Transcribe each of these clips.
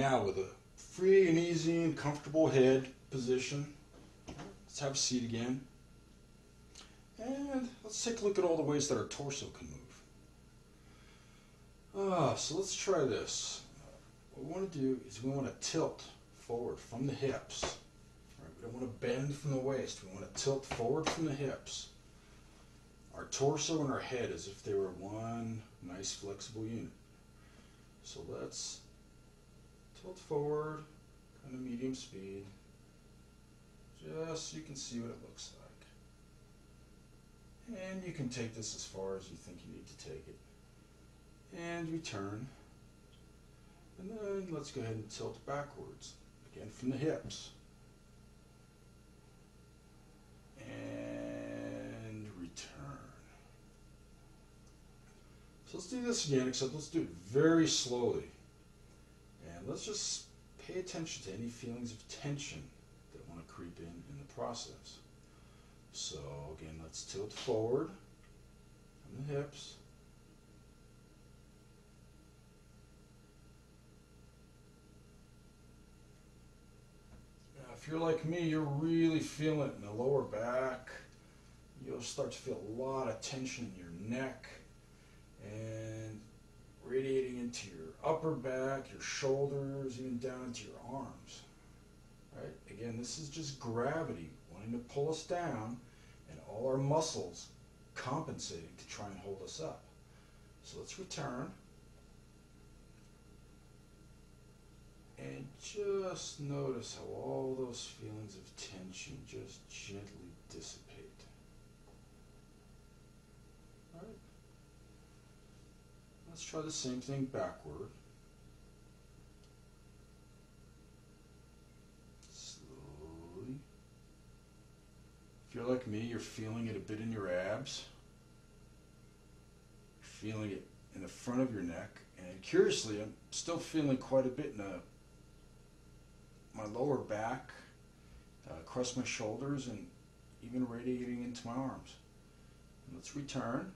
Now with a free and easy and comfortable head position, let's have a seat again. And let's take a look at all the ways that our torso can move. Ah, so let's try this. What we want to do is we want to tilt forward from the hips. Right? We don't want to bend from the waist. We want to tilt forward from the hips. Our torso and our head as if they were one nice flexible unit. So let's tilt forward, kind of medium speed, just so you can see what it looks like. And you can take this as far as you think you need to take it. And return. And then let's go ahead and tilt backwards, again from the hips. And return. So let's do this again, except let's do it very slowly. Let's just pay attention to any feelings of tension that want to creep in in the process. So again, let's tilt forward from the hips. Now, if you're like me, you're really feeling it in the lower back. You'll start to feel a lot of tension in your neck and radiating into your upper back, your shoulders, even down into your arms. Right? Again, this is just gravity wanting to pull us down and all our muscles compensating to try and hold us up. So let's return. And just notice how all those feelings of tension just gently dissipate. All right. Let's try the same thing backward. Slowly. If you're like me, you're feeling it a bit in your abs. You're feeling it in the front of your neck. And curiously, I'm still feeling quite a bit in the, my lower back, uh, across my shoulders, and even radiating into my arms. Let's return.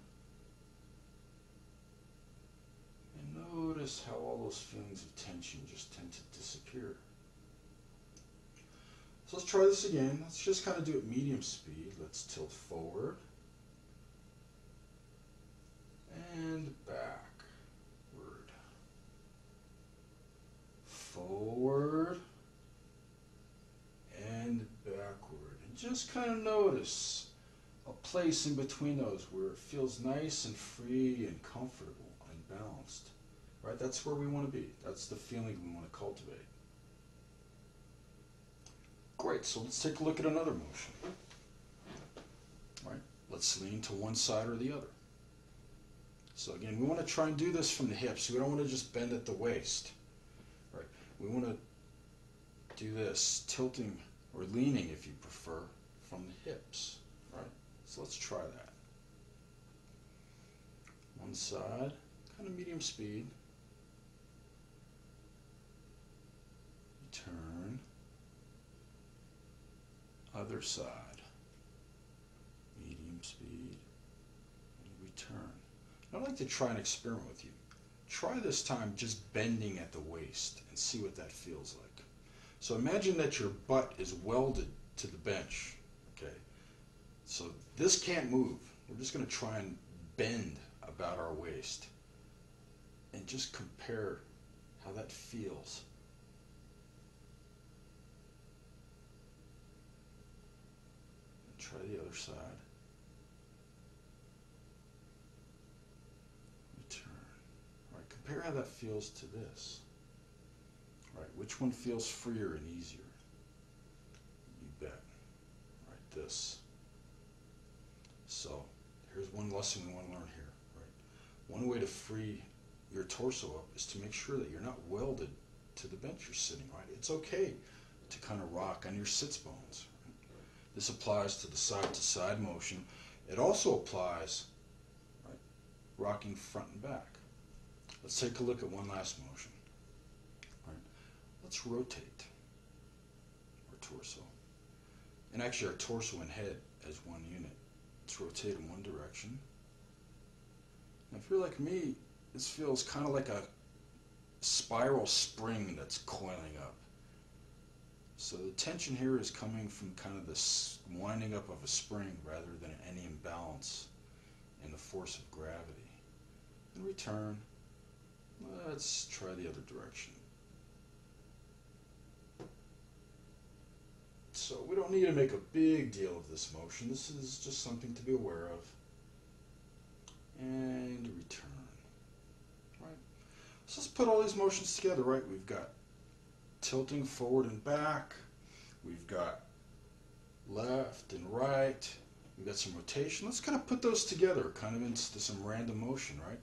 Notice how all those feelings of tension just tend to disappear. So let's try this again. Let's just kind of do it medium speed. Let's tilt forward and backward. Forward and backward. And just kind of notice a place in between those where it feels nice and free and comfortable balanced. Right? That's where we want to be. That's the feeling we want to cultivate. Great, so let's take a look at another motion. Right? Let's lean to one side or the other. So again, we want to try and do this from the hips. We don't want to just bend at the waist. Right? We want to do this tilting or leaning if you prefer from the hips. Right? So let's try that. One side, of medium speed. turn, other side, medium speed, and return. I'd like to try and experiment with you. Try this time just bending at the waist and see what that feels like. So imagine that your butt is welded to the bench, okay? So this can't move. We're just going to try and bend about our waist and just compare how that feels. Try the other side. Return. All right, compare how that feels to this. All right, which one feels freer and easier? You bet. All right, this. So, here's one lesson we want to learn here. Right, one way to free your torso up is to make sure that you're not welded to the bench you're sitting. Right, it's okay to kind of rock on your sits bones. This applies to the side-to-side motion. It also applies right, rocking front and back. Let's take a look at one last motion. Let's rotate our torso. And actually our torso and head as one unit. Let's rotate in one direction. Now if you're like me, this feels kind of like a spiral spring that's coiling up. So the tension here is coming from kind of this winding up of a spring rather than any imbalance in the force of gravity. In return, let's try the other direction. So we don't need to make a big deal of this motion. This is just something to be aware of. And return. So let's put all these motions together, right? We've got tilting forward and back. We've got left and right. We've got some rotation. Let's kind of put those together, kind of into some random motion, right?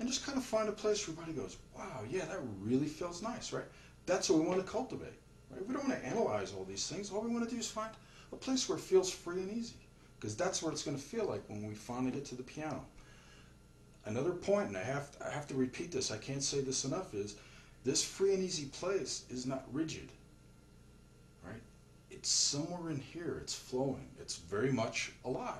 And just kind of find a place where everybody goes, wow, yeah, that really feels nice, right? That's what we want to cultivate. Right? We don't want to analyze all these things. All we want to do is find a place where it feels free and easy, because that's what it's going to feel like when we finally get to the piano. Another point, and I have I have to repeat this. I can't say this enough. Is this free and easy place is not rigid. Right? It's somewhere in here. It's flowing. It's very much alive.